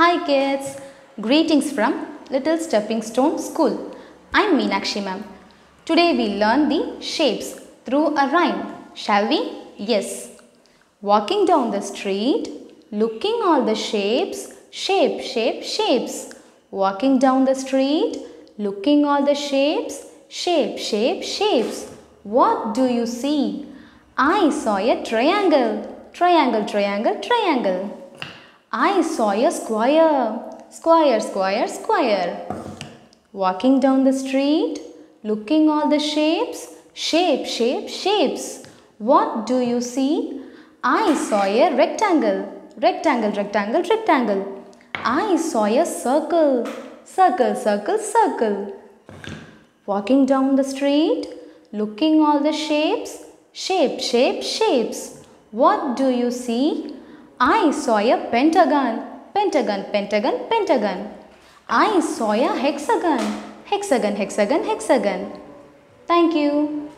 Hi kids, greetings from Little Stepping Stone School. I'm Meenakshi ma'am. Today we learn the shapes through a rhyme. Shall we? Yes. Walking down the street, looking all the shapes, shape, shape, shapes. Walking down the street, looking all the shapes, shape, shape, shapes. What do you see? I saw a triangle, triangle, triangle, triangle. I saw a square, square, square, square. Walking down the street, looking all the shapes, shape, shape, shapes. What do you see? I saw a rectangle, rectangle, rectangle, rectangle. I saw a circle, circle, circle, circle. Walking down the street, looking all the shapes, shape, shape, shapes. What do you see? I saw a pentagon, pentagon, pentagon, pentagon. I saw a hexagon, hexagon, hexagon, hexagon. Thank you.